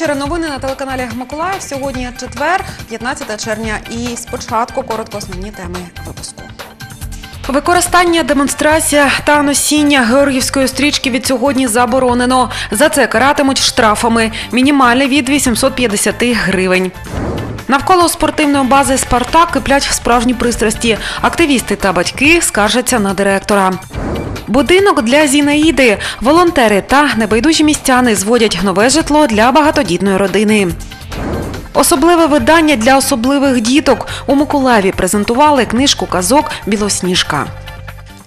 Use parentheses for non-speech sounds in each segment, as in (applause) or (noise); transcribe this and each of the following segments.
Вечір. Новини на телеканалі Миколаїв. Сьогодні четвер, 15 червня. І спочатку коротко основні теми випуску. Використання, демонстрація та носіння георгівської стрічки від сьогодні заборонено. За це каратимуть штрафами. Мінімальний від 850 гривень. Навколо спортивної бази Спартак киплять справжні пристрасті. Активісти та батьки скаржаться на директора. Будинок для Зінаїди. Волонтери та небайдужі містяни зводять нове житло для багатодітної родини. Особливе видання для особливих діток у Миколаєві презентували книжку казок Білосніжка.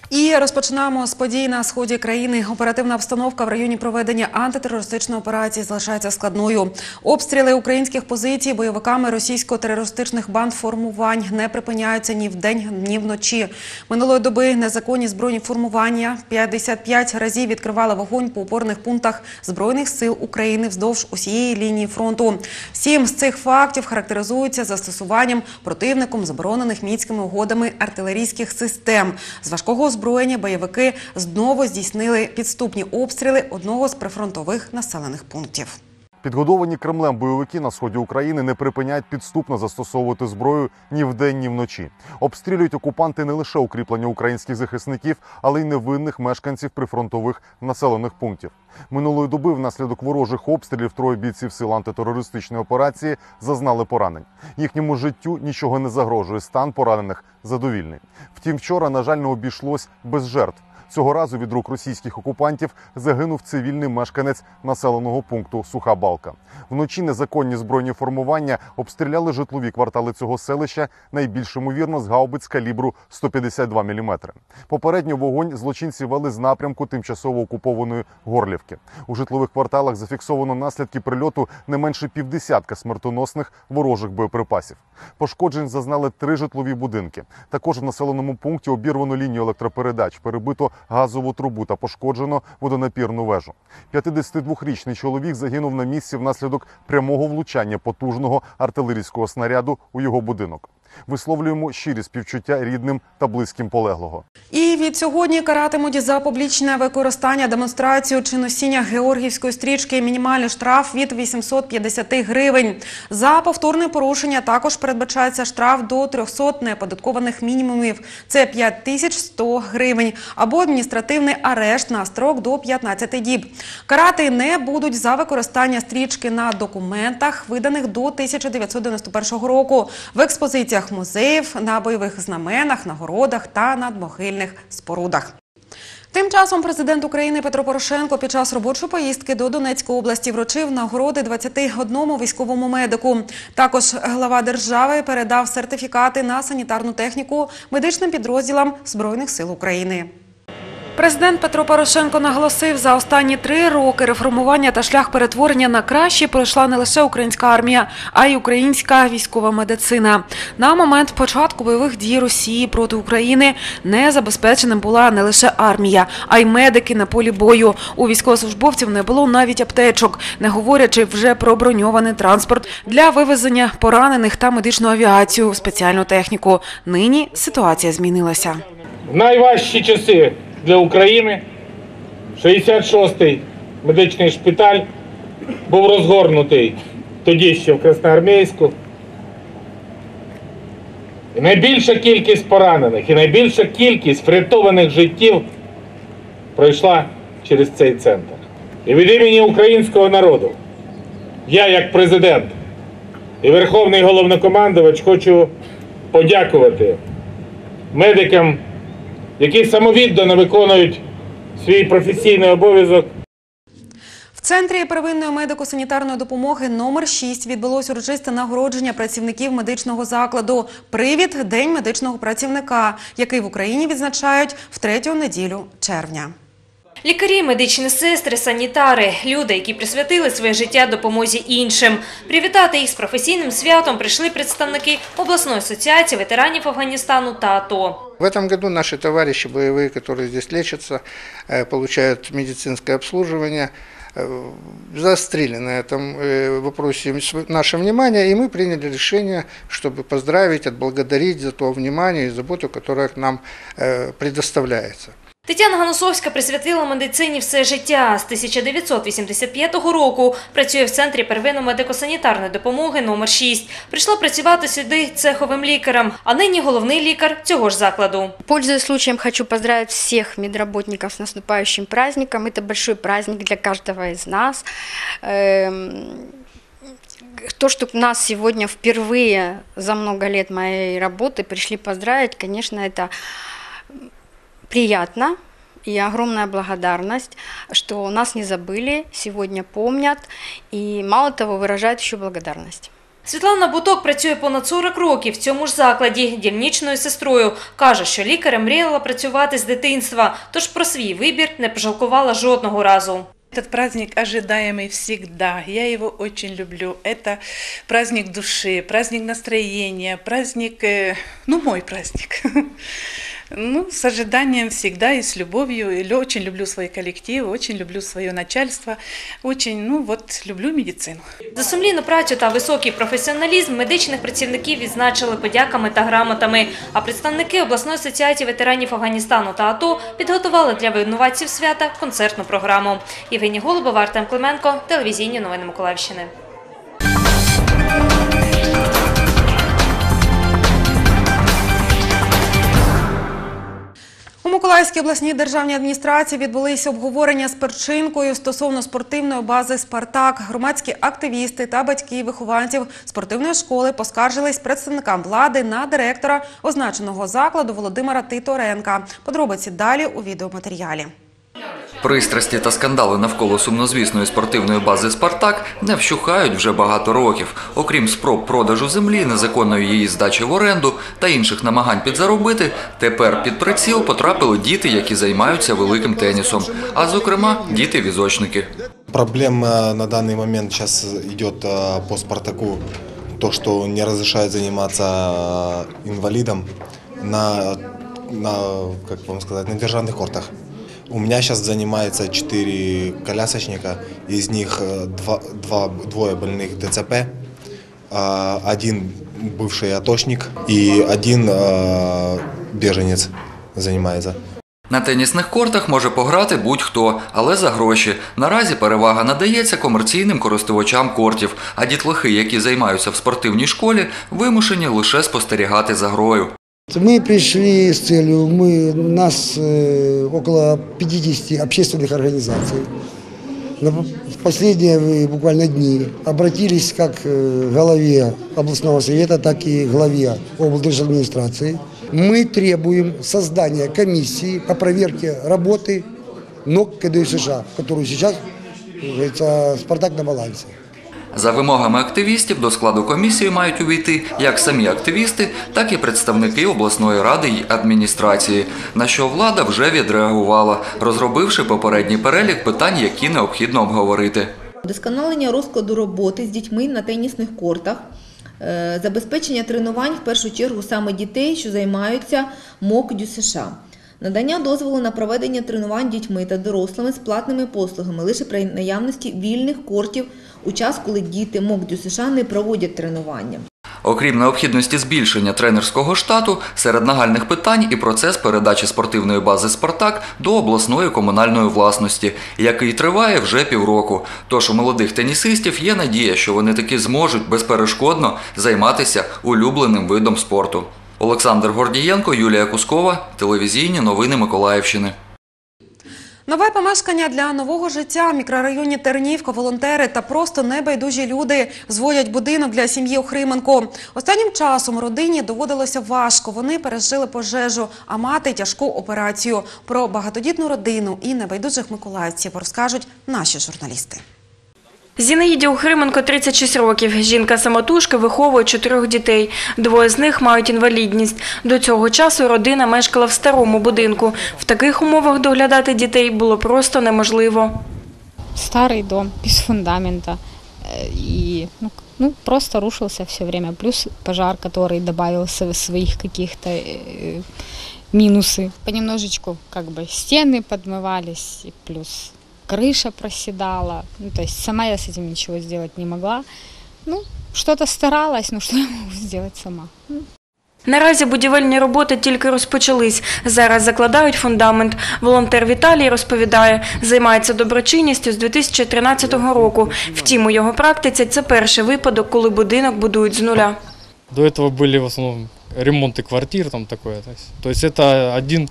І розпочинаємо з подій на сході країни. Оперативна обстановка в районі проведення антитерористичної операції залишається складною. Обстріли українських позицій бойовиками російсько-терористичних банд формувань не припиняються ні вдень, ні вночі. Минулої доби незаконні збройні формування 55 разів відкривали вогонь по опорних пунктах збройних сил України вздовж усієї лінії фронту. Сім з цих фактів характеризуються застосуванням противником заборонених мінськими угодами артилерійських систем. З важкого озброєння бойовики знову здійснили підступні обстріли одного з прифронтових населених пунктів. Підгодовані Кремлем бойовики на сході України не припиняють підступно застосовувати зброю ні вдень, ні вночі. Обстрілюють окупанти не лише укріплення українських захисників, але й невинних мешканців прифронтових населених пунктів. Минулої доби внаслідок ворожих обстрілів троє бійців сил антитерористичної операції зазнали поранень. Їхньому життю нічого не загрожує. Стан поранених задовільний. Втім, вчора, на жаль, не обійшлось без жертв. Цього разу від рук російських окупантів загинув цивільний мешканець населеного пункту Суха Балка. Вночі незаконні збройні формування обстріляли житлові квартали цього селища найбільш ймовірно з гаубиць калібру 152 мм. Попередньо вогонь злочинці вели з напрямку тимчасово окупованої Горлівки. У житлових кварталах зафіксовано наслідки прильоту не менше півдесятка смертоносних ворожих боєприпасів. Пошкоджень зазнали три житлові будинки. Також в населеному пункті обірвано лінію електропередач, перебито газову трубу та пошкоджено водонапірну вежу. 52-річний чоловік загинув на місці внаслідок прямого влучання потужного артилерійського снаряду у його будинок. Висловлюємо щирі співчуття рідним та близьким полеглого. І від сьогодні каратимуть за публічне використання, демонстрацію чи носіння георгіївської стрічки мінімальний штраф від 850 гривень. За повторне порушення також передбачається штраф до 300 неоподаткованих мінімумів. Це 5100 гривень або адміністративний арешт на строк до 15 діб. Карати не будуть за використання стрічки на документах, виданих до 1991 року в експозиціях музеїв, на бойових знаменах, нагородах та надмогильних спорудах. Тим часом президент України Петро Порошенко під час робочої поїздки до Донецької області вручив нагороди 21 військовому медику. Також глава держави передав сертифікати на санітарну техніку медичним підрозділам Збройних сил України. Президент Петро Порошенко наголосив, за останні три роки реформування та шлях перетворення на краще пройшла не лише українська армія, а й українська військова медицина. На момент початку бойових дій Росії проти України не забезпеченим була не лише армія, а й медики на полі бою. У військовослужбовців не було навіть аптечок, не говорячи вже про броньований транспорт для вивезення поранених та медичну авіацію, спеціальну техніку. Нині ситуація змінилася. В найважчі часи для України 66-й медичний шпиталь був розгорнутий тоді ще в Красноармійську. І найбільша кількість поранених і найбільша кількість врятованих життів пройшла через цей центр. І від імені українського народу я, як президент і Верховний головнокомандувач, хочу подякувати медикам які самовіддано виконують свій професійний обов'язок. В центрі первинної медико-санітарної допомоги номер 6 відбулось урочисте нагородження працівників медичного закладу. Привід День медичного працівника, який в Україні відзначають в третю неділю червня. Лікарі, медичні сестри, санітари – люди, які присвятили своє життя допомозі іншим. Привітати їх з професійним святом прийшли представники обласної асоціації ветеранів Афганістану та АТО. В этом году наши товарищи боевые, которые здесь лечатся, э, получают медицинское обслуживание, э, заострили на этом э, вопросе св- наше внимание, и мы приняли решение, чтобы поздравить, отблагодарить за то внимание и заботу, которая к нам э, предоставляется. Тетяна Ганусовська присвятила медицині все життя. З 1985 року працює в центрі первинно медико-санітарної допомоги номер 6. Прийшла працювати сюди цеховим лікарем, а нині головний лікар цього ж закладу. Пользуясь случаем, хочу поздравить всех медработников с наступающим праздником. Это большой праздник для каждого из нас. Эм, То, что нас сегодня впервые за много лет моей работы пришли поздравить, конечно, это приятно и огромная благодарность, что нас не забыли, сегодня помнят и, мало того, выражают еще благодарность. Світлана Буток працює понад 40 років в цьому ж закладі дільничною сестрою. Каже, що лікарем мріяла працювати з дитинства, тож про свій вибір не пожалкувала жодного разу. Этот праздник ожидаемый всегда. Я его очень люблю. Это праздник души, праздник настроения, праздник, э, ну, мой праздник. (laughs) Ну, с ожиданием всегда и с любовью. И очень люблю свой коллектив, очень люблю свое начальство. Очень, ну, вот, люблю медицину. За сумлінну працю та високий професіоналізм медичних працівників відзначили подяками та грамотами. А представники обласної асоціації ветеранів Афганістану та АТО підготували для винуватців свята концертну програму. Євгенія Голубова, Артем Клименко, телевізійні новини Миколаївщини. Миколаївській обласній державній адміністрації відбулися обговорення з перчинкою стосовно спортивної бази Спартак. Громадські активісти та батьки вихованців спортивної школи поскаржились представникам влади на директора означеного закладу Володимира Титоренка. Подробиці далі у відеоматеріалі. Пристрасті та скандали навколо сумнозвісної спортивної бази Спартак не вщухають вже багато років. Окрім спроб продажу землі, незаконної її здачі в оренду та інших намагань підзаробити, тепер під приціл потрапили діти, які займаються великим тенісом, а зокрема діти-візочники. Проблема на данный момент сейчас идет э, по Спартаку, то, что не разрешают заниматься э, инвалидам на, на, как вам сказать, на державных кортах. У меня сейчас занимается 4 колясочника, из них э, два, два, двое больных ДЦП, э, один бывший атошник и один э, беженец занимается. На тенісних кортах може пограти будь-хто, але за гроші. Наразі перевага надається комерційним користувачам кортів, а дітлахи, які займаються в спортивній школі, вимушені лише спостерігати за грою. Мы пришли с целью, мы, нас э, около 50 общественных организаций. На- В последние э, буквально дни обратились как э, главе областного совета, так и главе облдержадминистрации. Мы требуем создания комиссии по проверке работы НОК КДСШ, которую сейчас, как говорится, «Спартак» на балансе. За вимогами активістів до складу комісії мають увійти як самі активісти, так і представники обласної ради й адміністрації, на що влада вже відреагувала, розробивши попередній перелік питань, які необхідно обговорити. Вдосконалення розкладу роботи з дітьми на тенісних кортах, е, забезпечення тренувань в першу чергу саме дітей, що займаються МОК ДЮСШ. Надання дозволу на проведення тренувань дітьми та дорослими з платними послугами лише при наявності вільних кортів у час, коли діти МОК ДЮСШ не проводять тренування. Окрім необхідності збільшення тренерського штату, серед нагальних питань і процес передачі спортивної бази Спартак до обласної комунальної власності, який триває вже півроку. Тож у молодих тенісистів є надія, що вони таки зможуть безперешкодно займатися улюбленим видом спорту. Олександр Гордієнко, Юлія Кускова, телевізійні новини Миколаївщини. Нове помешкання для нового життя в мікрорайоні Тернівка, волонтери та просто небайдужі люди зводять будинок для сім'ї Охрименко. Останнім часом родині доводилося важко. Вони пережили пожежу, а мати тяжку операцію. Про багатодітну родину і небайдужих миколаївців розкажуть наші журналісти. Зінаїді Ухрименко 36 років. Жінка-самотужка виховує чотирьох дітей. Двоє з них мають інвалідність. До цього часу родина мешкала в старому будинку. В таких умовах доглядати дітей було просто неможливо. Старый дом, без фундамента. Э, И ну, к- ну, просто рушился все время. Плюс пожар, который добавил св- своих каких-то э, минусы. Понемножечку как бы стены подмывались, и плюс крыша проседала. Ну, то есть сама я с этим ничего сделать не могла. Ну, что-то старалась, но что я могу сделать сама? Ну, Наразі будівельні роботи тільки розпочались. Зараз закладають фундамент. Волонтер Віталій розповідає, займається доброчинністю з 2013 року. Втім, у його практиці це перший випадок, коли будинок будують з нуля. До этого были в основном ремонты квартир, там такое. То есть, то есть это один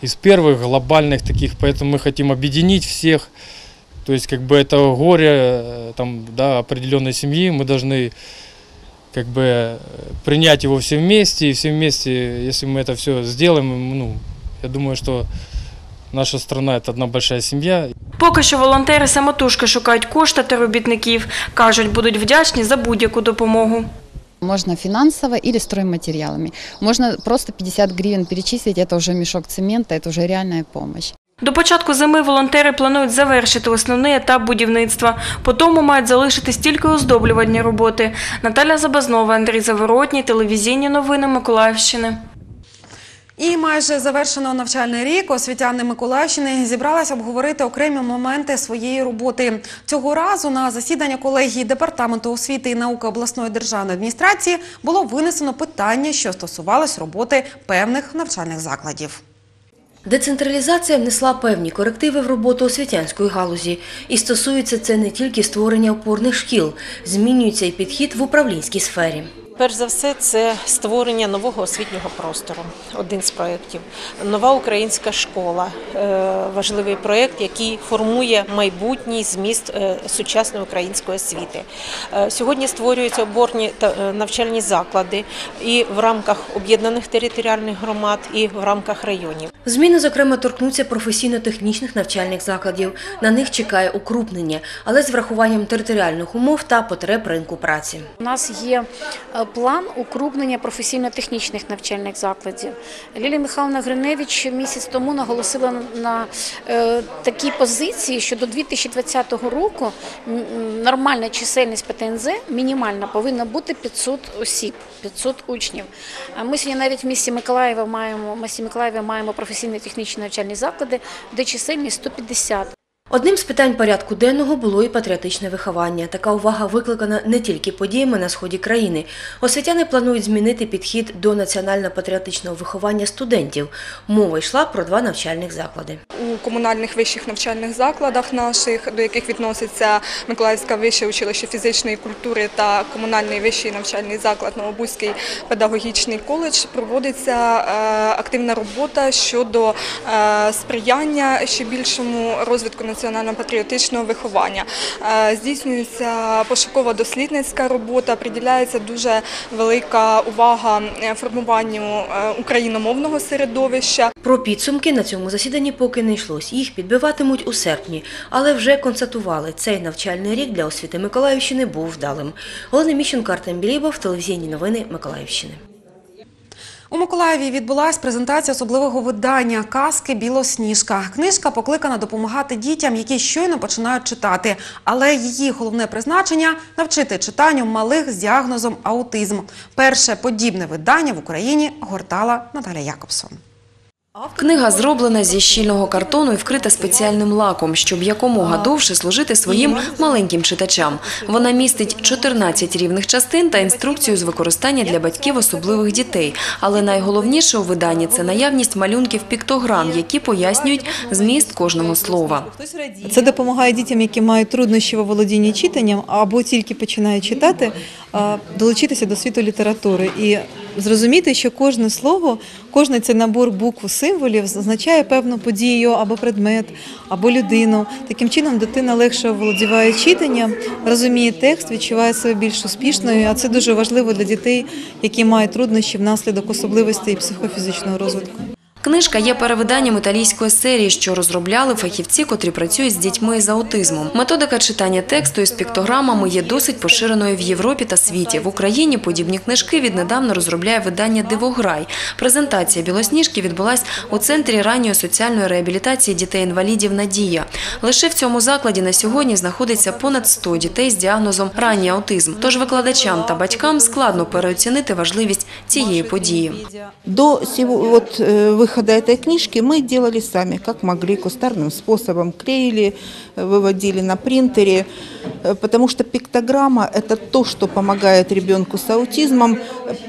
из первых глобальных таких, поэтому мы хотим объединить всех. То есть как бы это горе э, там, да, определенной семьи, мы должны как бы э, принять его все вместе, и все вместе, если мы это все сделаем, ну, я думаю, что наша страна это одна большая семья, Поки що волонтери самотужки шукають кошти та робітників. Кажуть, будуть вдячні за будь-яку допомогу. Можно финансово или стройматериалами. Можно просто 50 гривен перечислить, это уже мешок цемента, это уже реальная помощь. До початку зими волонтери планують завершити основний етап будівництва. По тому мають залишитись тільки оздоблювальні роботи. Наталя Забазнова, Андрій Заворотній, телевізійні новини Миколаївщини. І майже завершено навчальний рік. Освітяни Миколаївщини зібралися обговорити окремі моменти своєї роботи. Цього разу на засідання колегії департаменту освіти і науки обласної державної адміністрації було винесено питання, що стосувалось роботи певних навчальних закладів. Децентралізація внесла певні корективи в роботу освітянської галузі. І стосується це не тільки створення опорних шкіл, змінюється і підхід в управлінській сфері. Перш за все, це створення нового освітнього простору. Один з проєктів. Нова українська школа е, важливий проєкт, який формує майбутній зміст е, сучасної української освіти. Е, Сьогодні створюються оборні та навчальні заклади і в рамках об'єднаних територіальних громад, і в рамках районів. Зміни, зокрема, торкнуться професійно-технічних навчальних закладів. На них чекає укрупнення, але з врахуванням територіальних умов та потреб ринку праці. У нас є план укрупнення професійно-технічних навчальних закладів. Лілія Михайловна Гриневич місяць тому наголосила на е, такій позиції, що до 2020 року нормальна чисельність ПТНЗ мінімальна повинна бути 500 осіб, 500 учнів. Ми сьогодні навіть в місті Миколаєва маємо, в місті Миколаєва маємо професійно-технічні навчальні заклади, де чисельність 150. Одним з питань порядку денного було і патріотичне виховання. Така увага викликана не тільки подіями на сході країни. Освітяни планують змінити підхід до національно-патріотичного виховання студентів. Мова йшла про два навчальних заклади. у комунальних вищих навчальних закладах наших, до яких відноситься Миколаївське вище училище фізичної культури та комунальний вищий навчальний заклад Новобузький педагогічний коледж, проводиться е, активна робота щодо е, сприяння ще більшому розвитку національно-патріотичного виховання. Е, Здійснюється пошуково-дослідницька робота, приділяється дуже велика увага е, формуванню е, україномовного середовища. Про підсумки на цьому засіданні поки не йшлось. Їх підбиватимуть у серпні, але вже констатували, цей навчальний рік для освіти Миколаївщини був вдалим. Олена Міщенко, Артем Білібов, телевізійні новини Миколаївщини. У Миколаєві відбулася презентація особливого видання казки Білосніжка. Книжка покликана допомагати дітям, які щойно починають читати. Але її головне призначення навчити читанню малих з діагнозом аутизм. Перше подібне видання в Україні гортала Наталя Якобсон. Книга зроблена зі щільного картону і вкрита спеціальним лаком, щоб якомога довше служити своїм маленьким читачам. Вона містить 14 рівних частин та інструкцію з використання для батьків особливих дітей. Але найголовніше у виданні це наявність малюнків піктограм, які пояснюють зміст кожного слова. Це допомагає дітям, які мають труднощі в володінні читанням або тільки починають читати, долучитися до світу літератури і зрозуміти, що кожне слово, кожний цей набор букв символів означає певну подію або предмет, або людину. Таким чином дитина легше оволодіває читанням, розуміє текст, відчуває себе більш успішною. А це дуже важливо для дітей, які мають труднощі внаслідок особливостей психофізичного розвитку. Книжка є перевиданням італійської серії, що розробляли фахівці, котрі працюють з дітьми з аутизмом. Методика читання тексту із піктограмами є досить поширеною в Європі та світі. В Україні подібні книжки віднедавна розробляє видання Дивограй. Презентація білосніжки відбулась у центрі ранньої соціальної реабілітації дітей-інвалідів Надія. Лише в цьому закладі на сьогодні знаходиться понад 100 дітей з діагнозом ранній аутизм. Тож викладачам та батькам складно переоцінити важливість цієї події. До вот, э, выхода этой книжки мы делали сами, как могли, кустарным способом. Клеили, э, выводили на принтере, э, потому что пиктограмма – это то, что помогает ребенку с аутизмом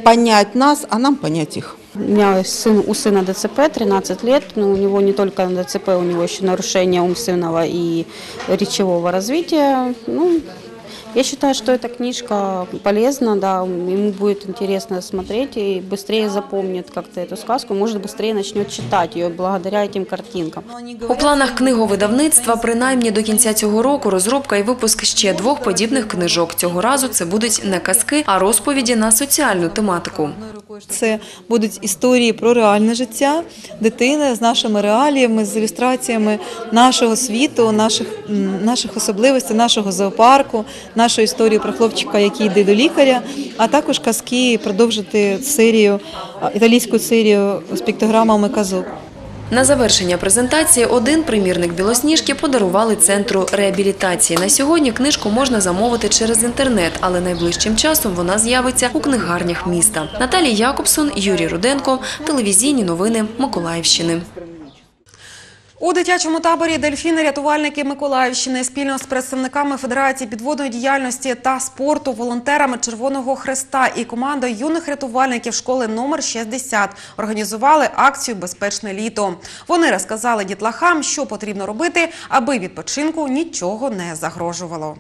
понять нас, а нам понять их. У меня сын, у сына ДЦП 13 лет, но у него не только ДЦП, у него еще нарушение умственного и речевого развития. Ну, я считаю, что эта книжка полезна, да, ему будет интересно смотреть и быстрее запомнит как-то эту сказку, может быстрее начнет читать ее благодаря этим картинкам. У планах книговидавництва принаймні до кінця цього року розробка і випуск ще двох подібних книжок. Цього разу це будуть не казки, а розповіді на соціальну тематику. Це будуть історії про реальне життя дитини з нашими реаліями, з ілюстраціями нашого світу, наших, наших особливостей, нашого зоопарку, нашу історію про хлопчика, який йде до лікаря, а також казки продовжити серію, італійську серію з піктограмами казок. На завершення презентації один примірник білосніжки подарували центру реабілітації. На сьогодні книжку можна замовити через інтернет, але найближчим часом вона з'явиться у книгарнях міста. Наталія Якобсон, Юрій Руденко, телевізійні новини Миколаївщини. У дитячому таборі дельфіни рятувальники Миколаївщини спільно з представниками Федерації підводної діяльності та спорту, волонтерами Червоного Хреста і командою юних рятувальників школи номер 60 організували акцію Безпечне літо. Вони розказали дітлахам, що потрібно робити, аби відпочинку нічого не загрожувало.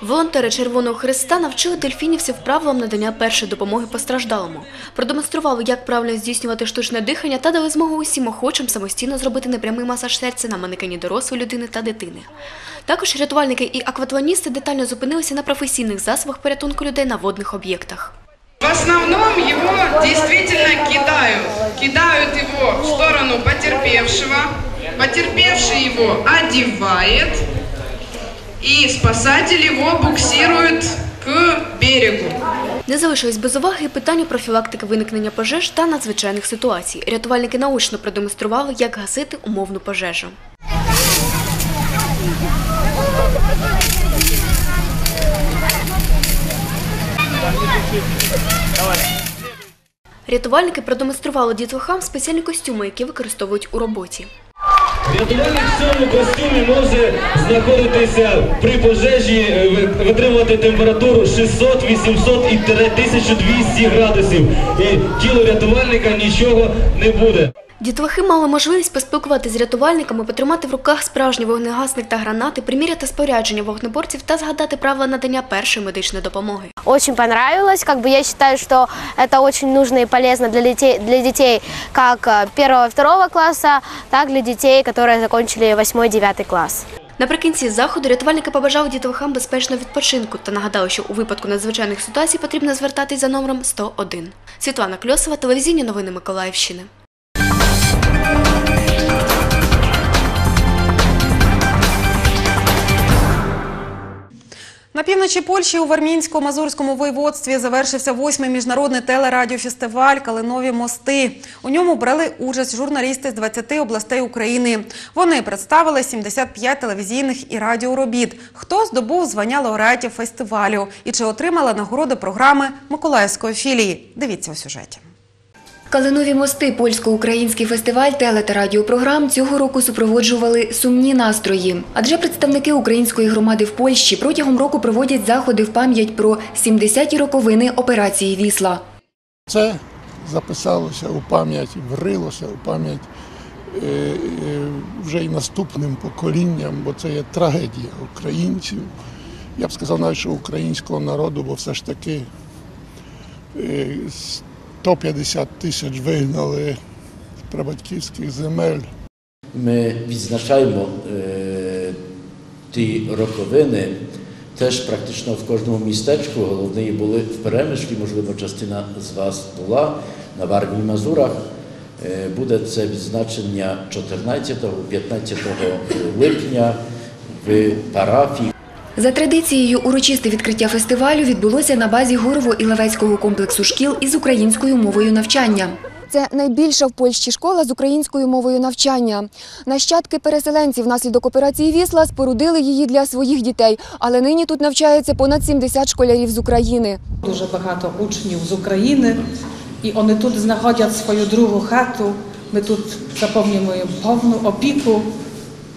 Волонтери Червоного Христа навчили дельфінівців правилам надання першої допомоги постраждалому, продемонстрували, як правильно здійснювати штучне дихання та дали змогу усім охочим самостійно зробити непрямий масаж серця на манекені дорослої людини та дитини. Також рятувальники і акватлоністи детально зупинилися на професійних засобах порятунку людей на водних об'єктах. В основном его действительно кидают. Кидают его в сторону потерпевшего. Потерпевший его одевает. И спасатель его буксирует к берегу. Не залишилось без уваги і питання профілактики виникнення пожеж та надзвичайних ситуацій. Рятувальники наочно продемонстрували, як гасити умовну пожежу. Рятувальники продемонстрували дітлахам спеціальні костюми, які використовують у роботі. Рятувальник в цьому костюмі може знаходитися при пожежі, е, витримувати температуру 600, 800 і 1200 градусів. І тіло рятувальника нічого не буде. Дітлахи мали можливість поспілкуватися з рятувальниками, потримати в руках справжній вогнегасник та гранати, приміряти спорядження вогнеборців та згадати правила надання першої медичної допомоги. Очень понравилось. Как бы я считаю, что это очень нужно и полезно для детей, для детей как э, первого-второго класса, так и для детей, которые закончили 8-9 класс. Наприкінці заходу рятувальники побажали дітлахам безпечного відпочинку та нагадали, що у випадку надзвичайних ситуацій потрібно звертатись за номером 101. Світлана Кльосова, телевізійні новини Миколаївщини. Півночі Польщі у Вармінсько-Мазурському воєводстві завершився восьмий міжнародний телерадіофестиваль Калинові мости. У ньому брали участь журналісти з 20 областей України. Вони представили 75 телевізійних і радіоробіт. Хто здобув звання лауреатів фестивалю і чи отримали нагороди програми Миколаївської філії? Дивіться у сюжеті. Калинові мости польсько-український фестиваль теле та радіопрограм цього року супроводжували сумні настрої. Адже представники української громади в Польщі протягом року проводять заходи в пам'ять про 70-ті роковини операції Вісла. Це записалося у пам'ять, врилося у пам'ять е, е, вже й наступним поколінням, бо це є трагедія українців. Я б сказав навіть, що українського народу, бо все ж таки е, 150 тисяч вигнали з прабатьківських земель. Ми відзначаємо е, ті роковини теж практично в кожному містечку. Головні були в Перемишлі, можливо, частина з вас була на Варві Мазурах. Е, буде це відзначення 14-15 липня в парафії. За традицією, урочисте відкриття фестивалю відбулося на базі Горово-Іловецького комплексу шкіл із українською мовою навчання. Це найбільша в Польщі школа з українською мовою навчання. Нащадки переселенців внаслідок операції Вісла спорудили її для своїх дітей, але нині тут навчається понад 70 школярів з України. Дуже багато учнів з України, і вони тут знаходять свою другу хату, Ми тут заповнюємо повну опіку,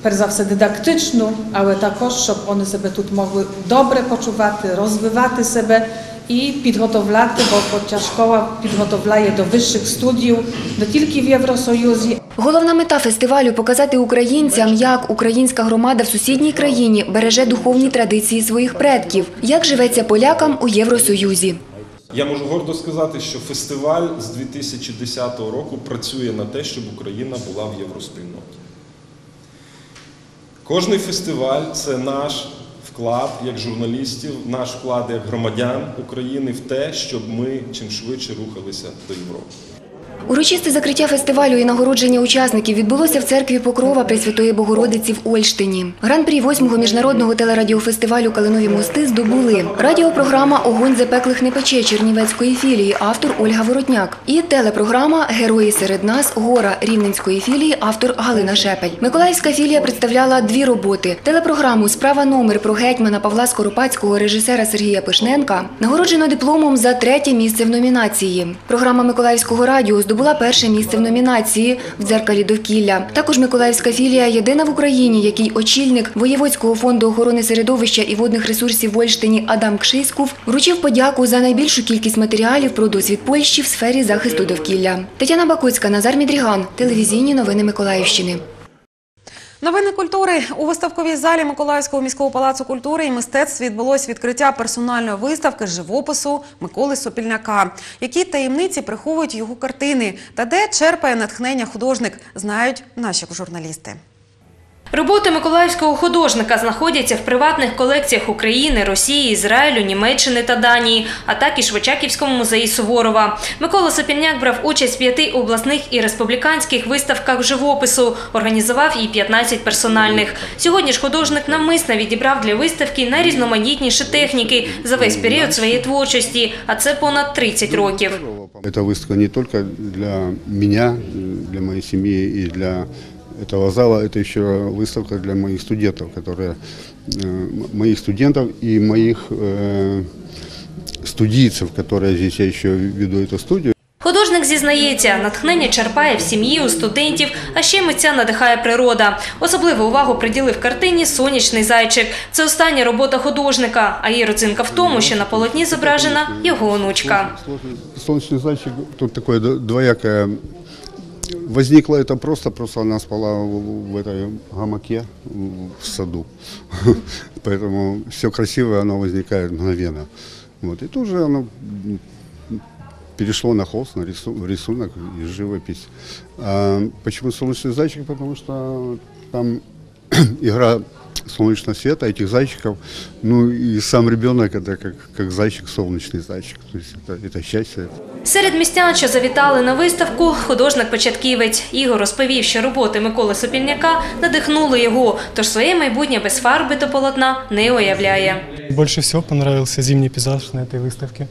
перш за все дидактичну, але також, щоб вони себе тут могли добре почувати, розвивати себе і підготовляти, бо хоча школа підготовляє до вищих студій не тільки в Євросоюзі, Головна мета фестивалю показати українцям, як українська громада в сусідній країні береже духовні традиції своїх предків, як живеться полякам у Євросоюзі. Я можу гордо сказати, що фестиваль з 2010 року працює на те, щоб Україна була в євроспільноті. Кожний фестиваль це наш вклад як журналістів, наш вклад як громадян України в те, щоб ми чим швидше рухалися до Європи. Урочисте закриття фестивалю і нагородження учасників відбулося в церкві Покрова Пресвятої Богородиці в Ольштині. Гран-прі 8-го міжнародного телерадіофестивалю Калинові мости здобули радіопрограма Огонь запеклих не пече Чернівецької філії, автор Ольга Воротняк, і телепрограма Герої серед нас Гора Рівненської філії, автор Галина Шепель. Миколаївська філія представляла дві роботи: телепрограму Справа номер про гетьмана Павла Скоропадського, режисера Сергія Пишненка, нагороджено дипломом за третє місце в номінації. Програма Миколаївського радіо здобула перше місце в номінації в дзеркалі довкілля. Також Миколаївська філія єдина в Україні, який очільник Воєводського фонду охорони середовища і водних ресурсів в Ольштині Адам Кшиськов вручив подяку за найбільшу кількість матеріалів про досвід Польщі в сфері захисту довкілля. Тетяна Бакуцька, Назар Мідріган, телевізійні новини Миколаївщини. Новини культури у виставковій залі Миколаївського міського палацу культури і мистецтв відбулось відкриття персональної виставки живопису Миколи Сопільняка. Які таємниці приховують його картини та де черпає натхнення художник, знають наші журналісти. Роботи миколаївського художника знаходяться в приватних колекціях України, Росії, Ізраїлю, Німеччини та Данії, а також в Очаківському музеї Суворова. Микола Сопільняк брав участь в п'яти обласних і республіканських виставках живопису, організував і 15 персональних. Сьогодні ж художник навмисно відібрав для виставки найрізноманітніші техніки за весь період своєї творчості, а це понад 30 років. Эта выставка не только для меня, для моей семьи и для этого зала, это еще выставка для моих студентов, которые, э, моих студентов и моих э, студийцев, которые здесь я еще веду эту студию. Художник зізнається, натхнення черпає в сім'ї, у студентів, а ще митця надихає природа. Особливу увагу приділив картині «Сонячний зайчик». Це остання робота художника, а її родзинка в тому, що на полотні зображена його онучка. Солнечный зайчик, тут такое д- двоякое. Возникло это просто, просто она спала в, в этой гамаке в саду. (laughs) Поэтому все красивое, оно возникает мгновенно. Вот. И тут же оно м, перешло на холст, на рису- рисунок и живопись. А почему солнечный зайчик? Потому что там (clears throat) игра солнечного света, этих зайчиков, ну и сам ребенок это как, как зайчик, солнечный зайчик. То есть это, это счастье. Серед містян, що завітали на виставку, художник-початківець Ігор розповів, що роботи Миколи Сопільняка надихнули його, тож своє майбутнє без фарби та полотна не уявляє. Больше всего понравился зимний пейзаж на этой выставке.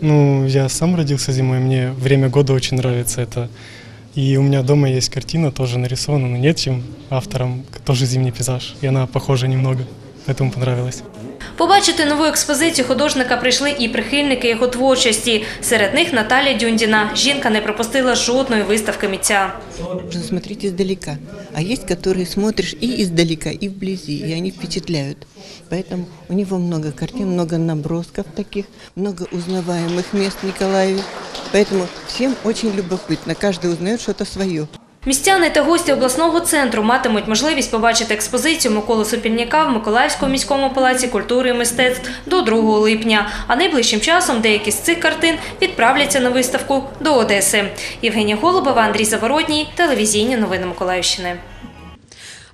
Ну, я сам родился зимой, мне время года очень нравится это. И у меня дома есть картина, тоже нарисована, но нет чем автором, тоже зимний пейзаж. И она похожа немного, поэтому понравилось. Побачити нову експозицію художника прийшли і прихильники його творчості. Серед них Наталя Дюндіна. Жінка не пропустила жодної виставки митця. Нужно смотреть издалека. А есть, которые смотришь и издалека, и вблизи, и они впечатляют. Поэтому у него много картин, много набросков таких, много узнаваемых мест в Николаеве. Поэтому всем очень любопытно, каждый узнает что-то свое. Містяни та гості обласного центру матимуть можливість побачити експозицію Миколи Сопільняка в Миколаївському міському палаці культури і мистецтв до 2 липня. А найближчим часом деякі з цих картин відправляться на виставку до Одеси. Євгенія Голубова, Андрій Заворотній, телевізійні новини Миколаївщини.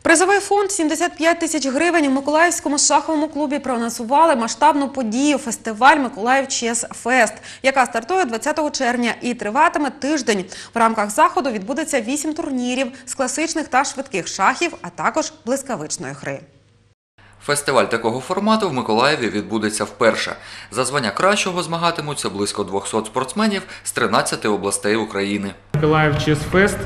Призовий фонд 75 тисяч гривень у Миколаївському шаховому клубі проанонсували масштабну подію фестиваль Миколаїв Чес Фест, яка стартує 20 червня і триватиме тиждень. В рамках заходу відбудеться 8 турнірів з класичних та швидких шахів, а також блискавичної гри. Фестиваль такого формату в Миколаєві відбудеться вперше. За звання кращого змагатимуться близько 200 спортсменів з 13 областей України. Николаев Чес Фест.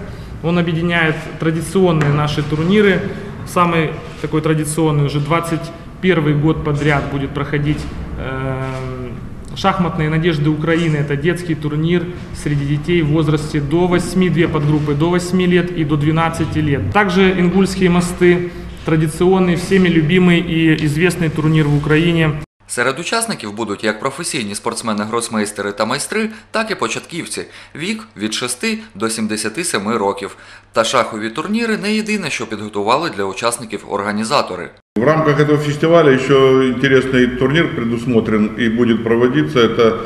Он объединяет традиционные наши турниры. Самый такой традиционный, уже 21 год подряд будет проходить э, Шахматные надежды Украины – это детский турнир среди детей в возрасте до 8, две подгруппы до 8 лет и до 12 лет. Также ингульские мосты – традиционный, всеми любимый и известный турнир в Украине. Серед учасників будуть як професійні спортсмени-гроцмейстери та майстри, так і початківці. Вік від 6 до 77 років. Та шахові турніри не єдине, що підготували для учасників організатори. В рамках этого фестиваля еще интересный турнир предусмотрен и будет проводиться. Это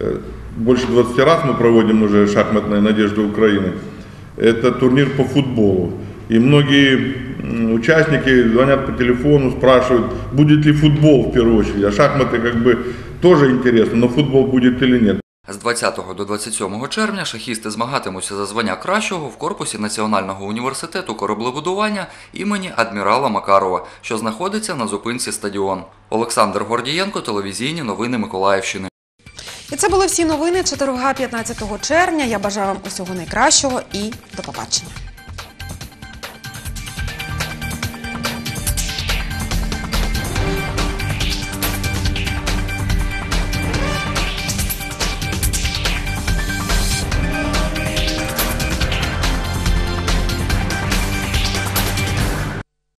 э, больше 20 раз мы проводим уже шахматные надежды Украины. Это турнир по футболу. И многие участники звонят по телефону, спрашивают, будет ли футбол в первую очередь. А шахматы как бы тоже интересно, но футбол будет или нет. З 20 до 27 червня шахісти змагатимуться за звання кращого в корпусі Національного університету кораблебудування імені адмірала Макарова, що знаходиться на зупинці стадіон. Олександр Гордієнко, телевізійні новини Миколаївщини. І це були всі новини четверга 15 червня. Я бажаю вам усього найкращого і до побачення.